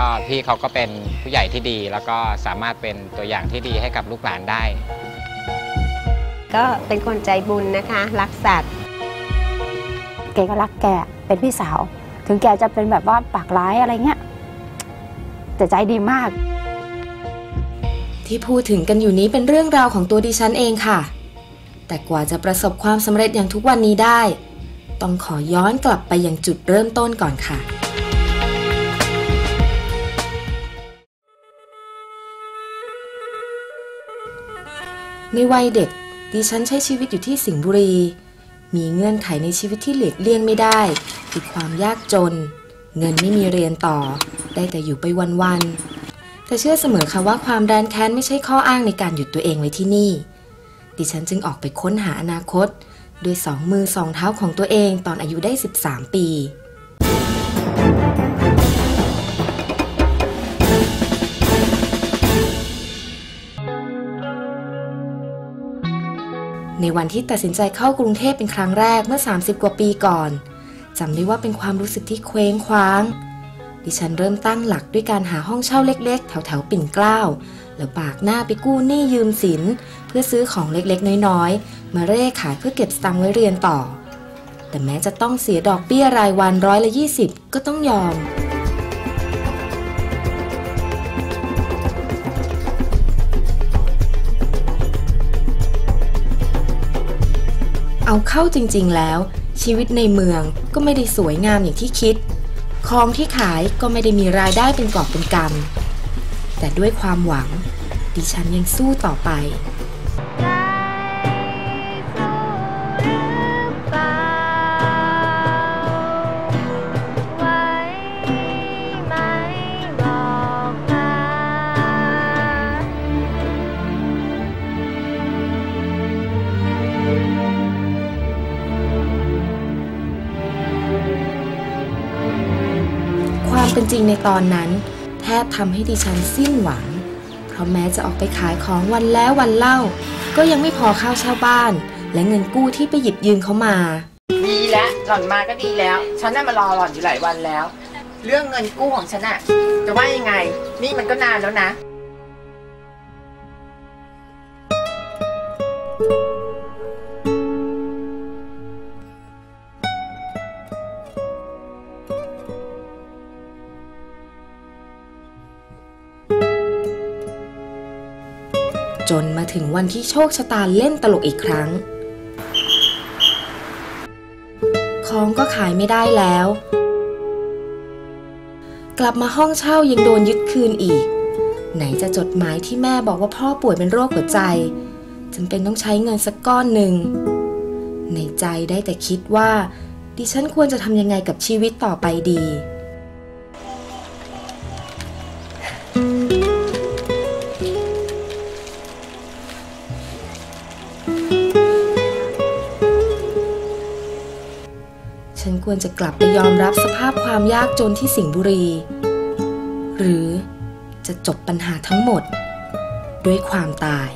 ก็พี่เขาก็เป็นผู้ใหญ่ที่ดี แล้วก็สามารถเป็นตัวอย่างที่ดีให้กับลูกหลานได้ ก็เป็นคนใจบุญนะคะ รักสัตว์แกก็รักแกเป็นพี่สาว ถึงแกจะเป็นแบบว่าปากร้ายอะไรเงี้ยแต่ใจดีมาก ที่พูดถึงกันอยู่นี้เป็นเรื่องราวของตัวดิฉันเองค่ะ แต่กว่าจะประสบความสำเร็จอย่างทุกวันนี้ได้ ต้องขอย้อนกลับไปยังจุดเริ่มต้นก่อนค่ะ ในวัยเด็กดิฉันใช้ชีวิตอยู่ที่สิงห์บุรี มีเงื่อนไขในชีวิตที่หลีกเลี่ยงไม่ได้คือความยากจน เงินไม่มีเรียนต่อ ได้แต่อยู่ไปวันๆแต่เชื่อเสมอค่ะว่าความแรนแค้นไม่ใช่ข้ออ้างในการหยุดตัวเองไว้ที่นี่ ดิฉันจึงออกไปค้นหาอนาคต ด้วยสองมือสองเท้าของตัวเองตอนอายุได้ 13 ปี ในวันที่ตัดสินใจเข้ากรุงเทพเป็นครั้งแรกเมื่อ 30 กว่าปีก่อนจำได้ว่าเป็นความรู้สึกที่เคว้งคว้าง ดิฉันเริ่มตั้งหลักด้วยการหาห้องเช่าเล็กๆ แถวๆ ปิ่นเกล้าแล้วปากหน้าไปกู้หนี้ยืมสิน เพื่อซื้อของเล็กๆ น้อยๆ มาเร่ขายเพื่อเก็บสตังค์ไว้เรียนต่อ แต่แม้จะต้องเสียดอกเบี้ยรายวันร้อยละ 20 ก็ต้องยอม เอาเข้าจริงๆแล้ว ชีวิตในเมืองก็ไม่ได้สวยงามอย่างที่คิด ของที่ขายก็ไม่ได้มีรายได้เป็นกอบเป็นกำแต่ด้วยความหวัง ดิฉันยังสู้ต่อไป เป็นจริงในตอนนั้น แทบทำให้ดิฉันสิ้นหวัง เพราะแม้จะออกไปขายของวันแล้ววันเล่า ก็ยังไม่พอข้าวเช่าบ้าน และเงินกู้ที่ไปหยิบยืมเขามา ดีแล้วหล่อนมาก็ดีแล้ว ฉันน่ะมารอหล่อนอยู่หลายวันแล้ว เรื่องเงินกู้ของฉันอะจะว่ายังไง นี่มันก็นานแล้วนะ จนมาถึงวันที่โชคชะตาเล่นตลกอีกครั้ง ของก็ขายไม่ได้แล้ว กลับมาห้องเช่ายังโดนยึดคืนอีก ไหนจะจดหมายที่แม่บอกว่าพ่อป่วยเป็นโรคหัวใจจำเป็นต้องใช้เงินสักก้อนหนึ่ง ในใจได้แต่คิดว่า ดิฉันควรจะทำยังไงกับชีวิตต่อไปดี ควรจะกลับไปยอมรับสภาพความยากจนที่สิงห์บุรี หรือจะจบปัญหาทั้งหมด ด้วยความตาย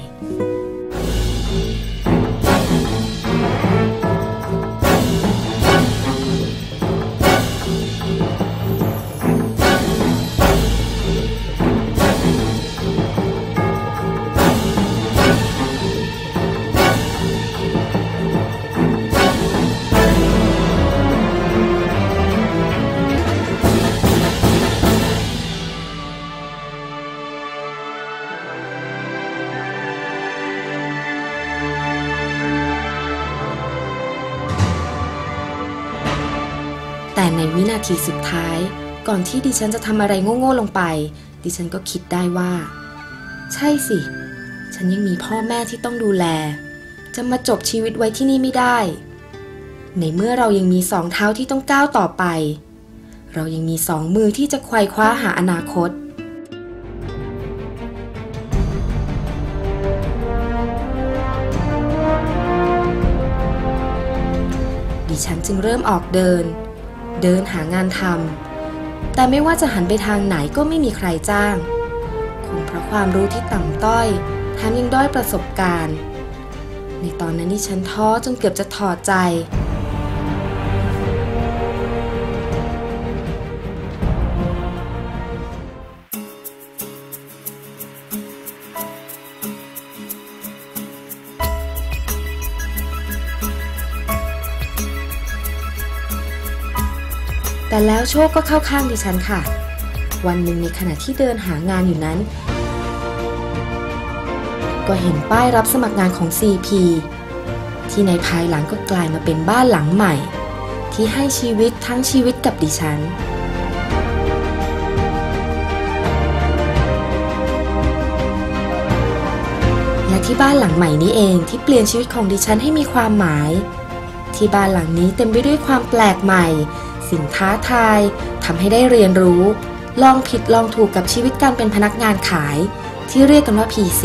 แต่ในวินาทีสุดท้าย ก่อนที่ดิฉันจะทำอะไรโง่ๆลงไป ดิฉันก็คิดได้ว่า ใช่สิ ฉันยังมีพ่อแม่ที่ต้องดูแล จะมาจบชีวิตไว้ที่นี่ไม่ได้ ในเมื่อเรายังมีสองเท้าที่ต้องก้าวต่อไป เรายังมีสองมือที่จะไขว่คว้าหาอนาคตดิฉันจึงเริ่มออกเดิน เดินหางานทำแต่ไม่ว่าจะหันไปทางไหนก็ไม่มีใครจ้าง คงเพราะความรู้ที่ต่ำต้อยแถมยังด้อยประสบการณ์ ในตอนนั้นนี่ฉันท้อจนเกือบจะถอดใจ แต่แล้วโชคก็เข้าข้างดิฉันค่ะ วันหนึ่งในขณะที่เดินหางานอยู่นั้น ก็เห็นป้ายรับสมัครงานของ CP ที่ในภายหลังก็กลายมาเป็นบ้านหลังใหม่ ที่ให้ชีวิตทั้งชีวิตกับดิฉันและที่บ้านหลังใหม่นี้เองที่เปลี่ยนชีวิตของดิฉันให้มีความหมาย ที่บ้านหลังนี้เต็มไปด้วยความแปลกใหม่ สิ่งท้าทายทำให้ได้เรียนรู้ ลองผิดลองถูกกับชีวิตการเป็นพนักงานขาย ที่เรียกกันว่า PC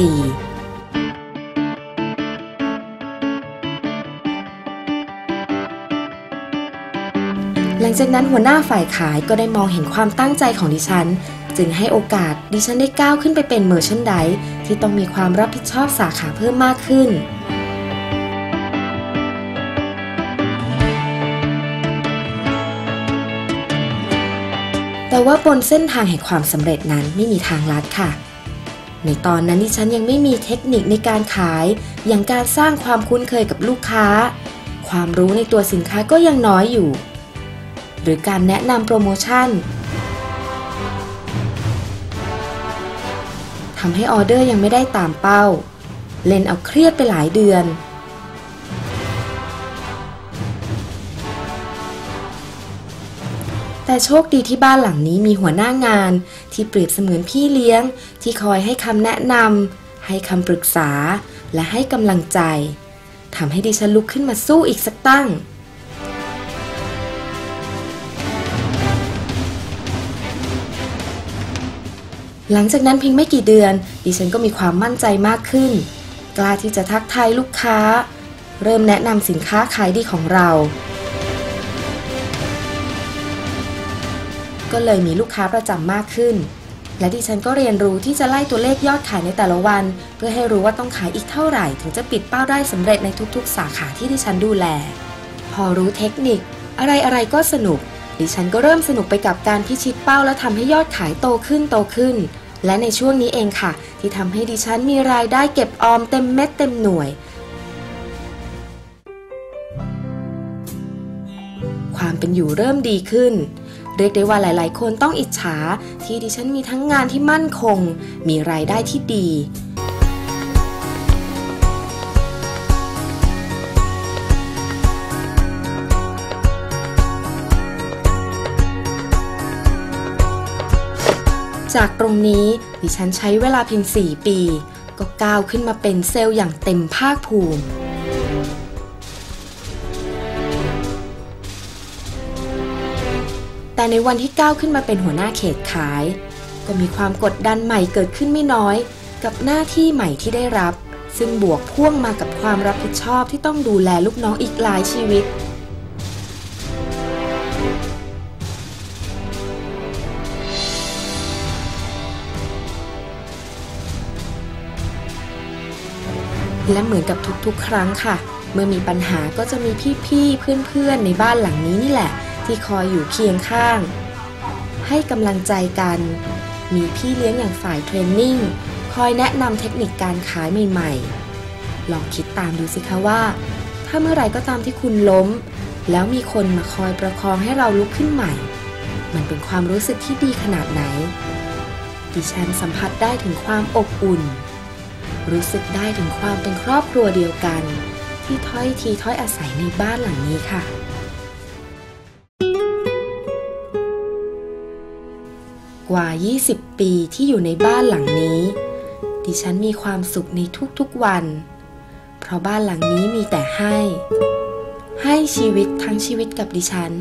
หลังจากนั้นหัวหน้าฝ่ายขายก็ได้มองเห็นความตั้งใจของดิฉัน จึงให้โอกาสดิฉันได้ก้าวขึ้นไปเป็นเมอร์ชันไดที่ต้องมีความรับผิดชอบสาขาเพิ่มมากขึ้น แต่ว่าบนเส้นทางแห่งความสำเร็จนั้นไม่มีทางลัดค่ะ ในตอนนั้นดิฉันยังไม่มีเทคนิคในการขาย อย่างการสร้างความคุ้นเคยกับลูกค้า ความรู้ในตัวสินค้าก็ยังน้อยอยู่ หรือการแนะนำโปรโมชั่นทำให้ออเดอร์ยังไม่ได้ตามเป้า เล่นเอาเครียดไปหลายเดือน แต่โชคดีที่บ้านหลังนี้มีหัวหน้างาน ที่เปรียบเสมือนพี่เลี้ยง ที่คอยให้คำแนะนำให้คำปรึกษา และให้กำลังใจทำให้ดิฉันลุกขึ้นมาสู้อีกสักตั้งหลังจากนั้นเพียงไม่กี่เดือน ดิฉันก็มีความมั่นใจมากขึ้น กล้าที่จะทักทายลูกค้า เริ่มแนะนำสินค้าขายดีของเรา ก็เลยมีลูกค้าประจำมากขึ้น และดิฉันก็เรียนรู้ที่จะไล่ตัวเลขยอดขายในแต่ละวัน เพื่อให้รู้ว่าต้องขายอีกเท่าไหร่ ถึงจะปิดเป้าได้สำเร็จในทุกๆ สาขาที่ดิฉันดูแล พอรู้เทคนิค อะไรๆก็สนุก ดิฉันก็เริ่มสนุกไปกับการพิชิตเป้าและทำให้ยอดขายโตขึ้นโตขึ้น และในช่วงนี้เองค่ะ ที่ทำให้ดิฉันมีรายได้เก็บออมเต็มเม็ดเต็มหน่วยความเป็นอยู่เริ่มดีขึ้น เรียกได้ว่าหลายๆ คนต้องอิจฉาที่ดิฉันมีทั้งงานที่มั่นคง มีรายได้ที่ดีจากตรงนี้ดิฉันใช้เวลาเพียง 4 ปี ก็ก้าวขึ้นมาเป็นเซลล์อย่างเต็มภาคภูมิ แต่ในวันที่ก้าวขึ้นมาเป็นหัวหน้าเขตขาย ก็มีความกดดันใหม่เกิดขึ้นไม่น้อย กับหน้าที่ใหม่ที่ได้รับ ซึ่งบวกพ่วงมากับความรับผิดชอบที่ต้องดูแลลูกน้องอีกหลายชีวิตและเหมือนกับทุกๆ ครั้งค่ะ เมื่อมีปัญหาก็จะมีพี่ๆ เพื่อนๆ ในบ้านหลังนี้นี่แหละ ที่คอยอยู่เคียงข้าง ให้กำลังใจกัน มีพี่เลี้ยงอย่างฝ่ายเทรนนิ่งคอยแนะนำเทคนิคการขายใหม่ๆ ลองคิดตามดูสิคะว่า ถ้าเมื่อไหร่ก็ตามที่คุณล้ม แล้วมีคนมาคอยประคองให้เราลุกขึ้นใหม่ มันเป็นความรู้สึกที่ดีขนาดไหน ดิฉันสัมผัสได้ถึงความอบอุ่น รู้สึกได้ถึงความเป็นครอบครัวเดียวกัน ที่ถ้อยทีถ้อยอาศัยในบ้านหลังนี้ค่ะ กว่า 20 ปีที่อยู่ในบ้านหลังนี้ ดิฉันมีความสุขในทุกๆวัน เพราะบ้านหลังนี้มีแต่ให้ ให้ชีวิตทั้งชีวิตกับดิฉัน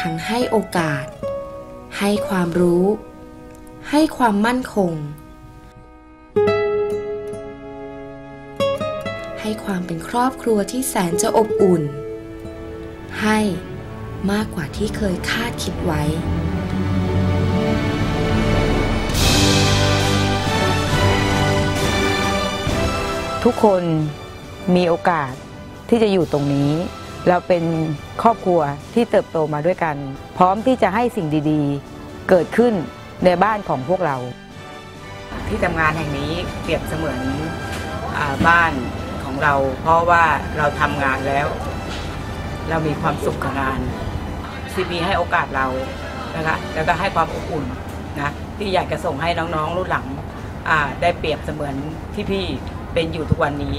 ทั้งให้โอกาส ให้ความรู้ ให้ความมั่นคง ให้ความเป็นครอบครัวที่แสนจะอบอุ่น ให้มากกว่าที่เคยคาดคิดไว้ ทุกคนมีโอกาสที่จะอยู่ตรงนี้ เราเป็นครอบครัวที่เติบโตมาด้วยกัน พร้อมที่จะให้สิ่งดีๆ เกิดขึ้นในบ้านของพวกเรา ที่ทำงานแห่งนี้เปรียบเสมือนอบ้านของเรา เพราะว่าเราทำงานแล้ว เรามีความสุขกับงานซีบีให้โอกาสเรานะคะแล้วก็ให้ความอบอุ่นนะที่อยากจะส่งให้น้องๆรุ่นหลังได้เปรียบเสมือนที่พี่ เป็นอยู่ทุกวันนี้